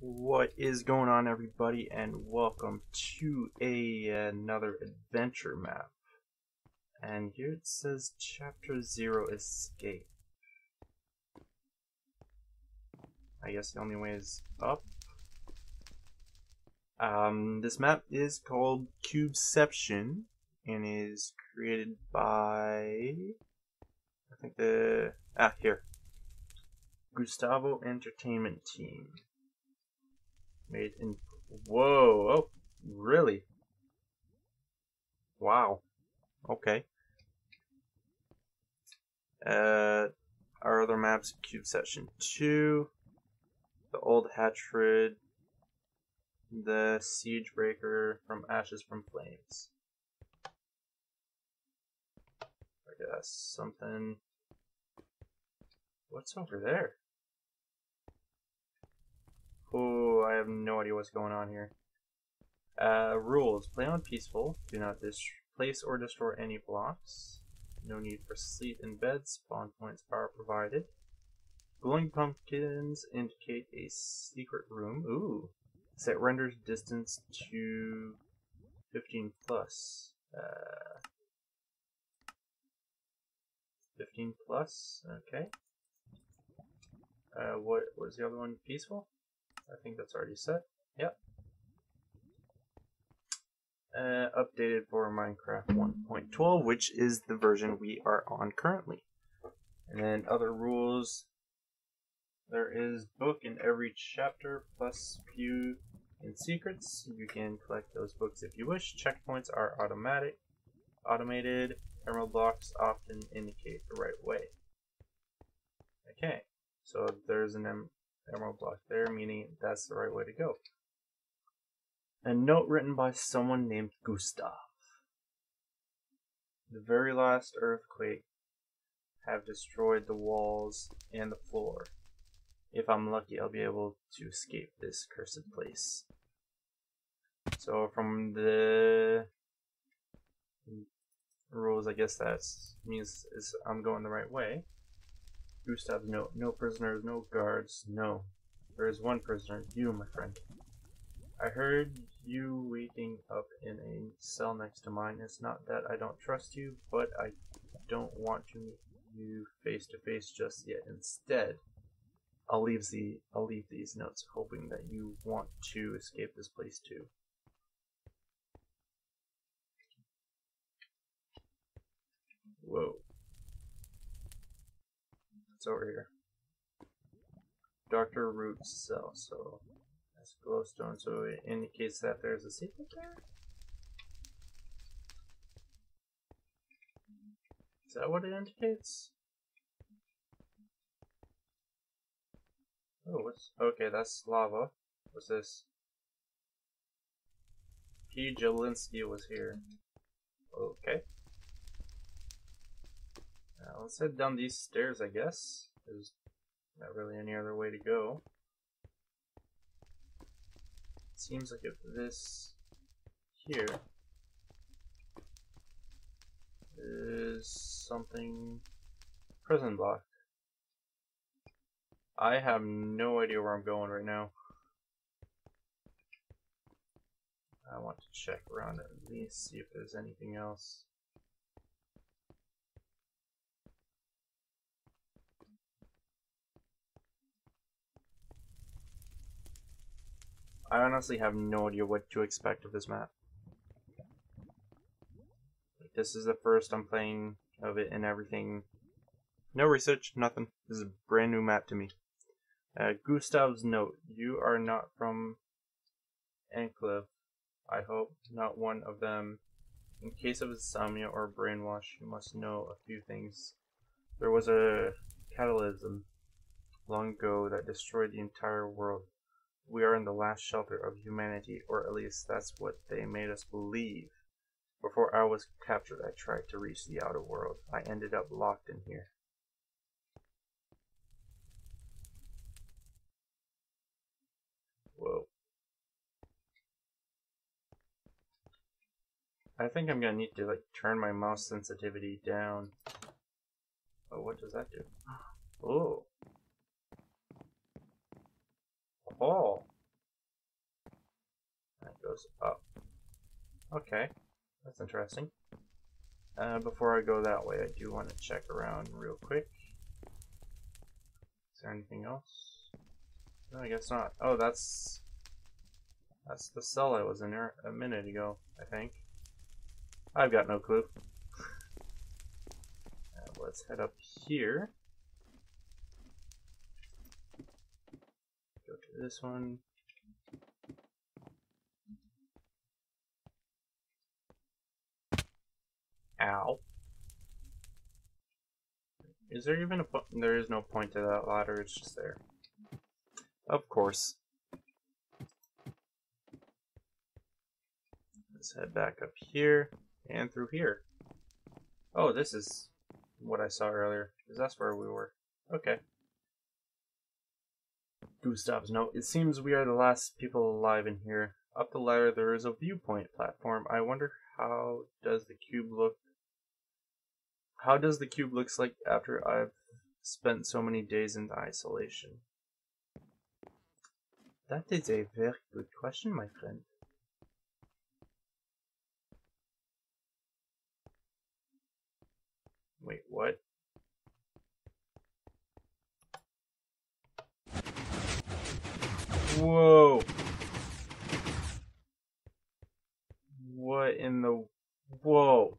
What is going on, everybody, and welcome to a another adventure map. And here it says Chapter Zero Escape. I guess the only way is up. Um, this map is called Cubeception and is created by I think the ah here Gustavo Entertainment Team made in whoa oh really? Wow. Okay. Uh our other maps Cubeception 2 the old hatchrid the siege breaker from ashes from flames. I guess something. What's over there Oh, I have no idea what's going on here. Uh, rules. Play on peaceful. Do not displace or destroy any blocks. No need for sleep in bed. Spawn points are provided. Glowing pumpkins indicate a secret room. Ooh. Set renders distance to 15 plus. Uh, 15 plus. Okay. Uh, what was the other one? Peaceful? I think that's already set. Yep. Uh, updated for Minecraft 1.12, which is the version we are on currently. And then other rules. There is book in every chapter plus few in secrets. You can collect those books if you wish. Checkpoints are automatic, automated. Emerald blocks often indicate the right way. Okay, so there's an em emerald block there, meaning that's the right way to go. A note written by someone named Gustav. The very last earthquake have destroyed the walls and the floor. If I'm lucky, I'll be able to escape this cursed place. So from the rules, I guess that means I'm going the right way. No prisoners, no guards, no. There is one prisoner, you, my friend. I heard you waking up in a cell next to mine. It's not that I don't trust you, but I don't want to meet you face to face just yet. Instead, I'll leave the I'll leave these notes, hoping that you want to escape this place too. Whoa. What's over here? Dr. Root's cell, so that's glowstone, so it indicates that there's a secret there? Is that what it indicates? Oh, what's okay? That's lava. What's this? P. Jelinsky was here. Okay. Let's head down these stairs, I guess. There's not really any other way to go. Seems like if this here is something prison block. I have no idea where I'm going right now. I want to check around at least see if there's anything else. I honestly have no idea what to expect of this map. This is the first I'm playing of it and everything. No research, nothing. This is a brand new map to me. Uh, Gustav's note. You are not from Enclave. I hope not one of them. In case of insomnia or brainwash, you must know a few things. There was a catalysm long ago that destroyed the entire world. We are in the last shelter of humanity, or at least that's what they made us believe. Before I was captured, I tried to reach the outer world. I ended up locked in here. Whoa. I think I'm gonna need to like turn my mouse sensitivity down. Oh, what does that do? Oh. Oh. goes up. Okay, that's interesting. Uh, before I go that way, I do want to check around real quick. Is there anything else? No, I guess not. Oh, that's that's the cell I was in there a minute ago, I think. I've got no clue. uh, let's head up here. Go to this one. Ow. Is there even a point? There is no point to that ladder, it's just there. Of course. Let's head back up here and through here. Oh, this is what I saw earlier, because that's where we were. Okay. Gustav's note. It seems we are the last people alive in here. Up the ladder there is a viewpoint platform. I wonder how does the cube look how does the cube looks like after I've spent so many days in isolation? That is a very good question, my friend. Wait, what? Whoa! What in the... Whoa!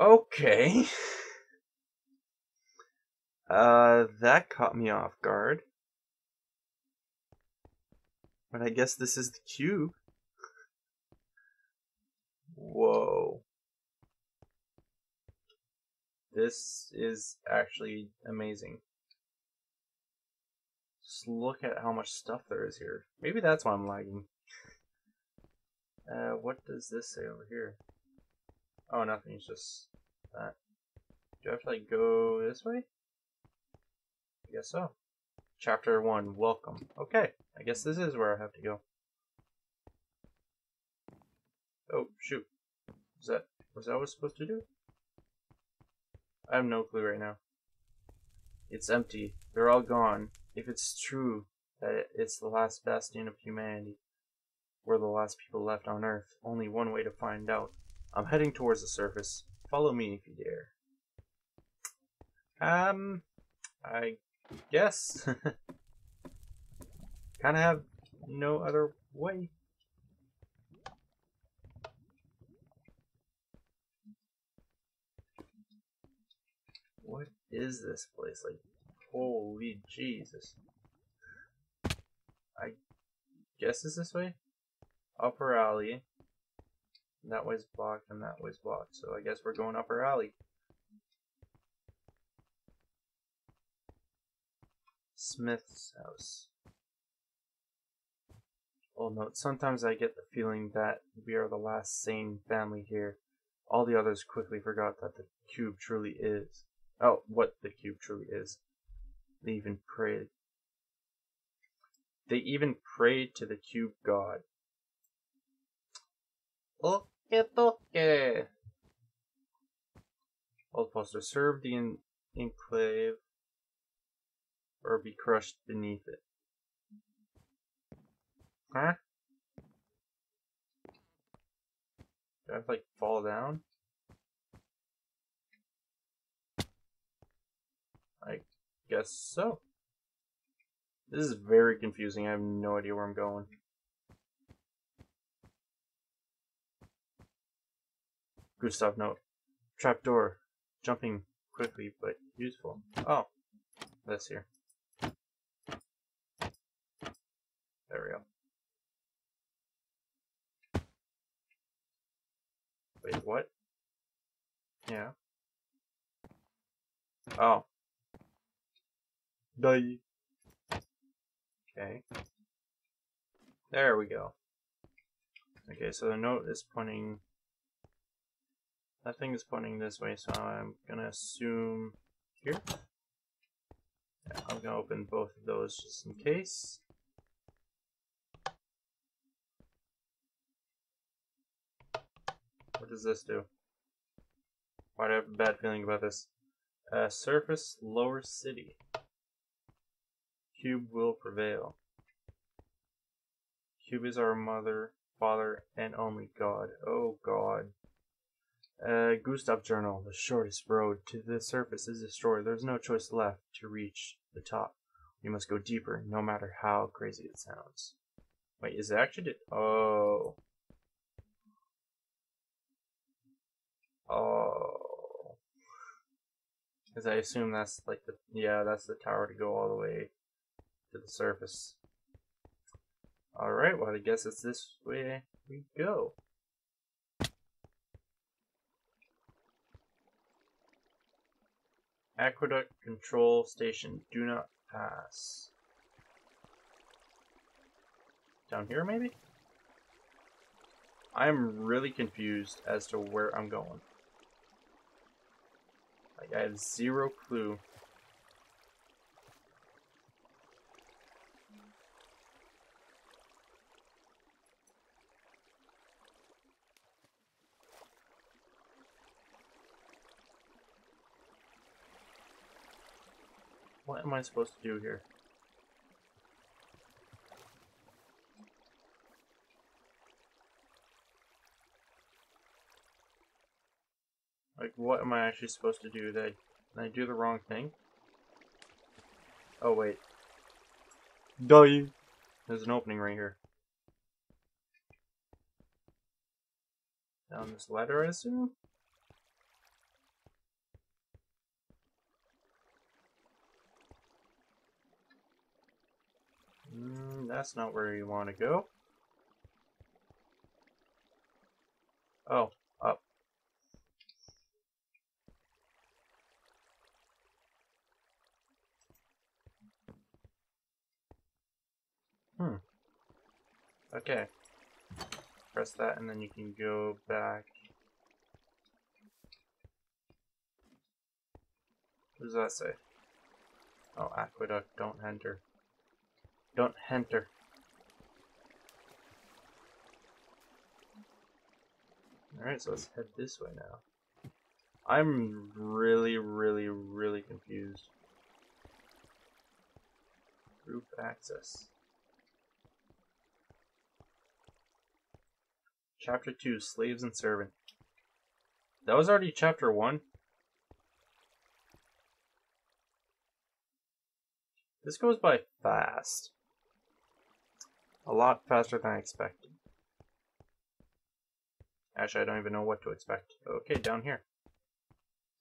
Okay. Uh, that caught me off guard. But I guess this is the cube. Whoa. This is actually amazing. Just look at how much stuff there is here. Maybe that's why I'm lagging. Uh, what does this say over here? Oh, nothing. It's just that. Do I have to like go this way? I guess so. Chapter 1, Welcome. Okay, I guess this is where I have to go. Oh, shoot. Was that, was that what I was supposed to do? I have no clue right now. It's empty. They're all gone. If it's true that it's the last bastion of humanity, we're the last people left on Earth, only one way to find out. I'm heading towards the surface. Follow me if you dare. Um, I guess. kind of have no other way. What is this place? Like, holy Jesus. I guess it's this way? Upper alley. That way's blocked and that way's blocked, so I guess we're going upper alley. Smith's house. Oh note, sometimes I get the feeling that we are the last sane family here. All the others quickly forgot that the cube truly is. Oh, what the cube truly is. They even prayed. They even prayed to the cube god. Okie dokie. Old poster. Serve the en enclave or be crushed beneath it. Huh? Do I have to, like fall down? I guess so. This is very confusing. I have no idea where I'm going. Gustav note. Trapdoor. Jumping quickly but useful. Oh. This here. There we go. Wait, what? Yeah. Oh. Die. Okay. There we go. Okay, so the note is pointing that thing is pointing this way, so I'm gonna assume here. Yeah, I'm gonna open both of those just in case. What does this do? Why do I have a bad feeling about this? Uh, surface lower city. Cube will prevail. Cube is our mother, father, and only God. Oh God. Uh, Gustav Journal. The shortest road to the surface is destroyed. There's no choice left to reach the top. We must go deeper, no matter how crazy it sounds. Wait, is it actually? Oh. Oh. Because I assume that's like the yeah, that's the tower to go all the way to the surface. Alright, well I guess it's this way we go. Aqueduct Control Station. Do not pass. Down here, maybe? I'm really confused as to where I'm going. Like, I have zero clue. What am I supposed to do here? Like, what am I actually supposed to do? Did I, did I do the wrong thing? Oh, wait. Die! There's an opening right here. Down this ladder, I assume? Mm, that's not where you want to go. Oh, up. Hmm. Okay. Press that and then you can go back. What does that say? Oh, aqueduct, don't enter. Don't enter. Alright, so let's head this way now. I'm really, really, really confused. Group access. Chapter 2, Slaves and Servant. That was already chapter 1? This goes by fast. A lot faster than I expected. Actually, I don't even know what to expect. Okay, down here.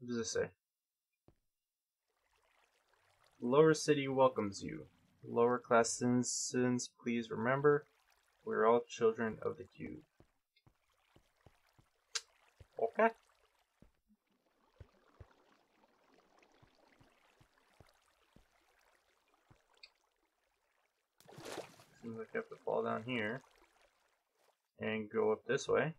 What does this say? Lower City welcomes you. Lower class citizens, please remember, we're all children of the cube. Okay. Like I have to fall down here and go up this way.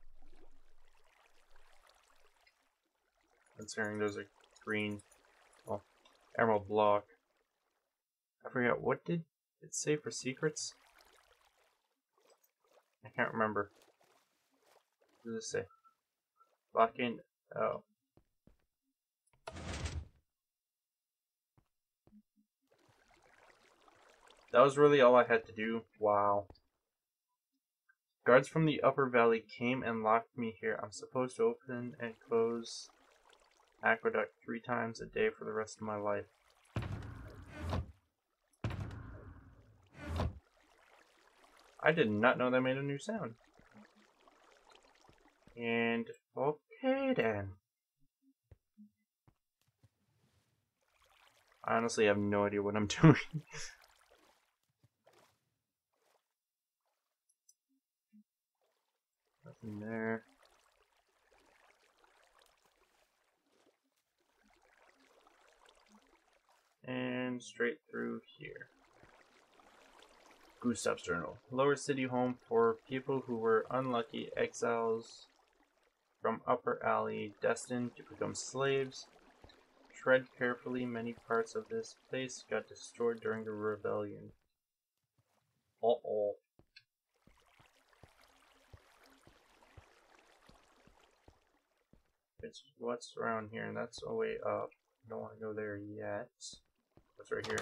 Considering there's a green, well, emerald block. I forget, what did it say for secrets? I can't remember. What does it say? Lock in, oh. That was really all I had to do. Wow. Guards from the upper valley came and locked me here. I'm supposed to open and close aqueduct three times a day for the rest of my life. I did not know that made a new sound. And, okay then. I honestly have no idea what I'm doing. There. And straight through here. Gustav's Journal. Lower City home for people who were unlucky exiles from Upper Alley, destined to become slaves. Tread carefully, many parts of this place got destroyed during the rebellion. Uh-oh. It's what's around here, and that's a way up. I don't want to go there yet. What's right here?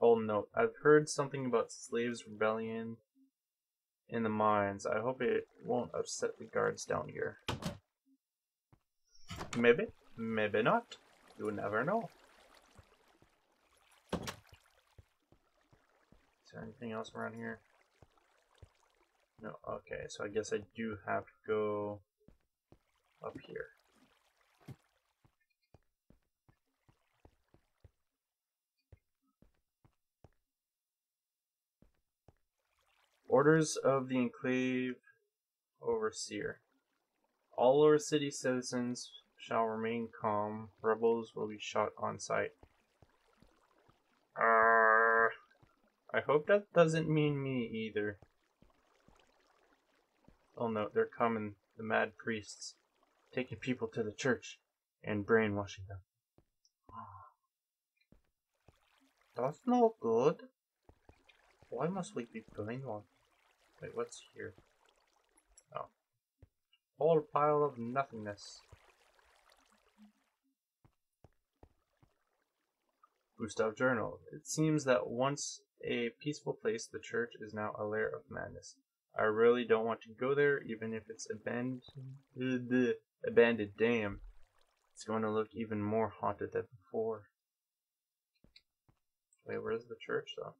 Oh no, I've heard something about slaves rebellion in the mines. I hope it won't upset the guards down here. Maybe, maybe not. You never know. Is there anything else around here? No, okay, so I guess I do have to go up here. Orders of the Enclave Overseer. All lower city citizens shall remain calm. Rebels will be shot on sight. Uh, I hope that doesn't mean me either. Oh no, they're coming. The mad priests. Taking people to the church and brainwashing them. Ah. That's no good. Why must we be brainwashed? Wait, what's here? Oh. Whole pile of nothingness. Gustav Journal. It seems that once a peaceful place, the church is now a lair of madness. I really don't want to go there, even if it's abandoned. Abandoned, dam, It's going to look even more haunted than before. Wait, where's the church, though?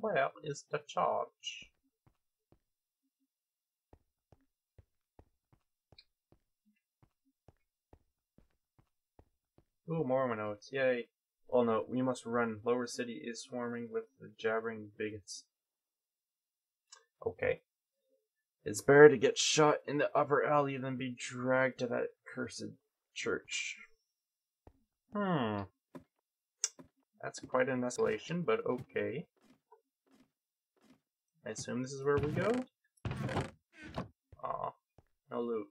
Where is the church? Ooh, Mormon notes, yay. Oh no, we must run. Lower City is swarming with the jabbering bigots. Okay. It's better to get shot in the upper alley than be dragged to that cursed church. Hmm. That's quite an escalation, but okay. I assume this is where we go? Aw, no loot.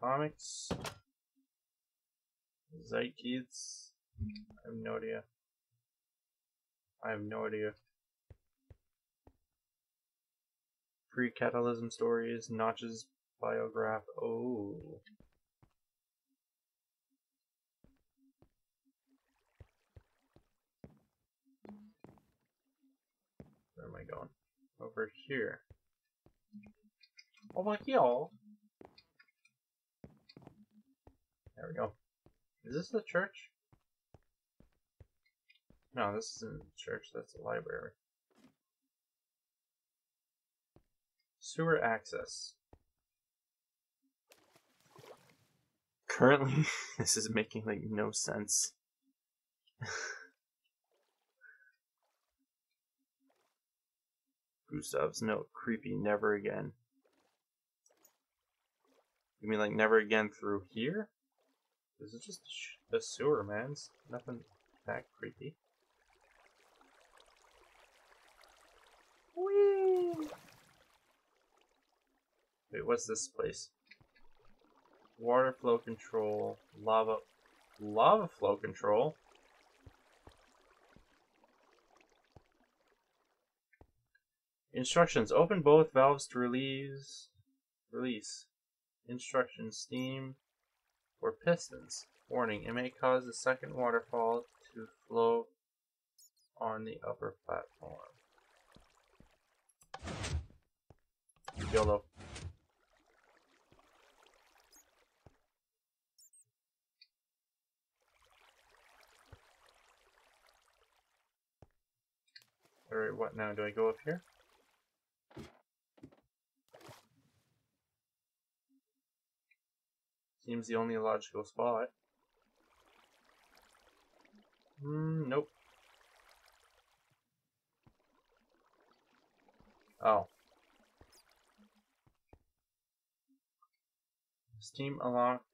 Comics. Zeitgeist. I have no idea. I have no idea. Pre-catalysm stories, Notch's biograph. Oh. Where am I going? Over here. Over here. There we go. Is this the church? No, this isn't the church, that's a library. Sewer access. Currently, this is making like no sense. Gustav's note, creepy, never again. You mean like never again through here? This is just a sewer, man. It's nothing that creepy. Whee! Wait, what's this place? Water flow control, lava, lava flow control. Instructions: Open both valves to release. Release. Instructions: Steam or pistons. Warning: It may cause the second waterfall to flow on the upper platform. YOLO. Alright, what now? Do I go up here? Seems the only logical spot. Hmm, nope. Oh. Steam unlocked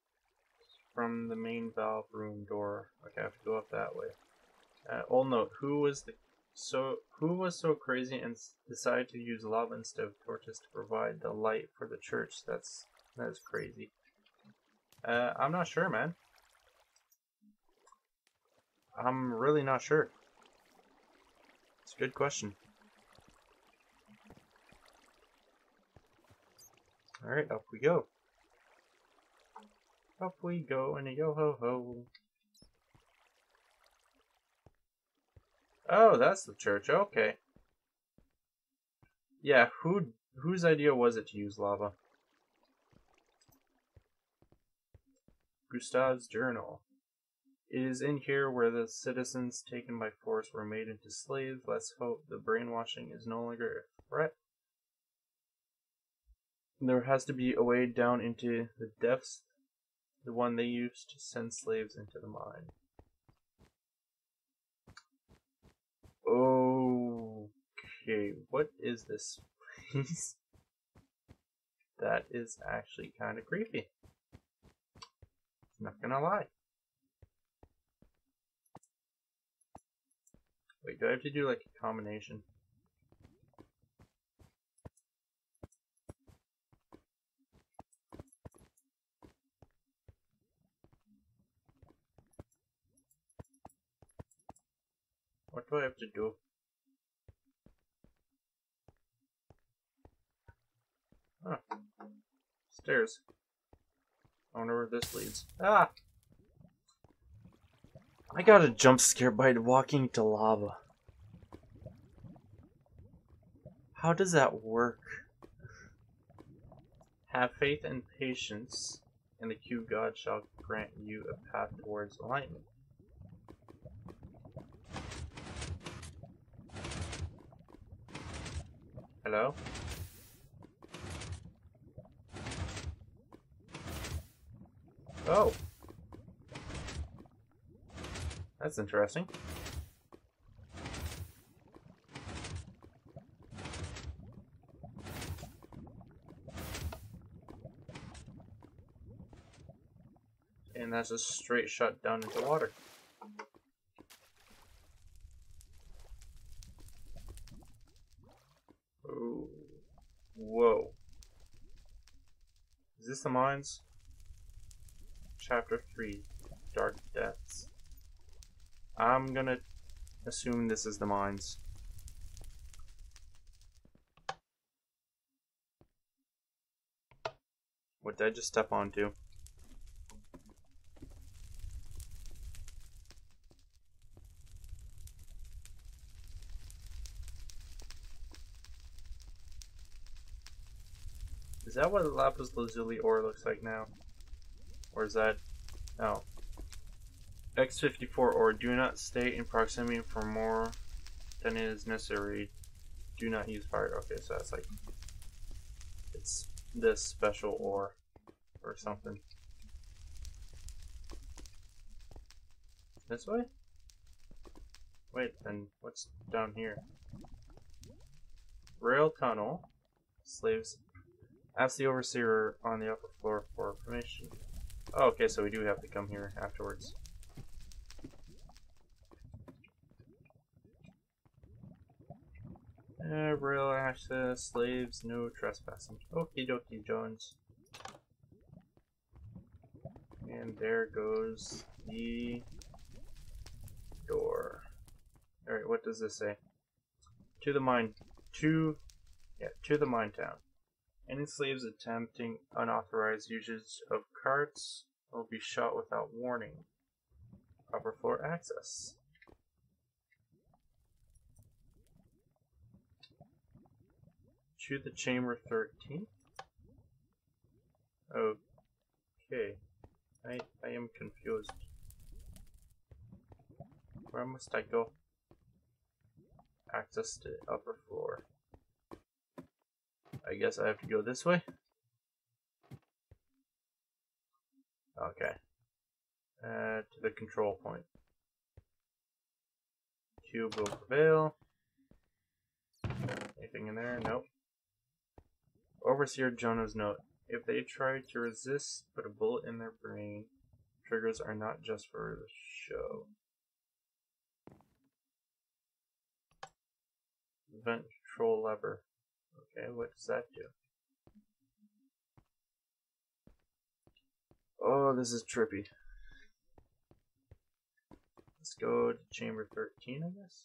from the main valve room door. Okay, I have to go up that way. Uh, old note: Who was the so who was so crazy and decided to use lava instead of torches to provide the light for the church? That's that is crazy. Uh, I'm not sure, man. I'm really not sure. It's a good question. Alright, up we go. Up we go and a yo ho ho. Oh, that's the church. Okay. Yeah, who whose idea was it to use lava? Gustav's journal. It is in here where the citizens taken by force were made into slaves. Let's hope the brainwashing is no longer a threat. There has to be a way down into the depths, the one they used to send slaves into the mine. Okay, what is this place? that is actually kind of creepy. Not gonna lie. Wait, do I have to do like a combination? What do I have to do? Huh. Stairs. I wonder where this leads. Ah! I got a jump scare by walking to lava. How does that work? Have faith and patience, and the Q God shall grant you a path towards enlightenment. Hello? Oh. That's interesting. And that's a straight shot down into water. Ooh. Whoa. Is this the mines? Chapter 3 Dark Depths. I'm gonna assume this is the mines. What did I just step onto? Is that what lapis lazuli ore looks like now? Or is that... Oh. X54 or do not stay in proximity for more than is necessary. Do not use fire. Okay, so that's like... It's this special ore or something. This way? Wait, then what's down here? Rail tunnel. Slaves. Ask the overseer on the upper floor for permission. Oh, okay, so we do have to come here afterwards. Uh, rail access, slaves, no trespassing. Okie dokie, Jones. And there goes the door. Alright, what does this say? To the mine. To, yeah, to the mine town. Any slaves attempting unauthorized usage of carts will be shot without warning. Upper floor access. To the chamber 13. Okay. I, I am confused. Where must I go? Access to upper floor. I guess I have to go this way. Okay. Uh, to the control point. Cube will prevail. Anything in there? Nope. Overseer Jonah's note. If they try to resist, put a bullet in their brain. Triggers are not just for the show. Vent control lever. Okay, what does that do? Oh, this is trippy. Let's go to chamber 13, I guess.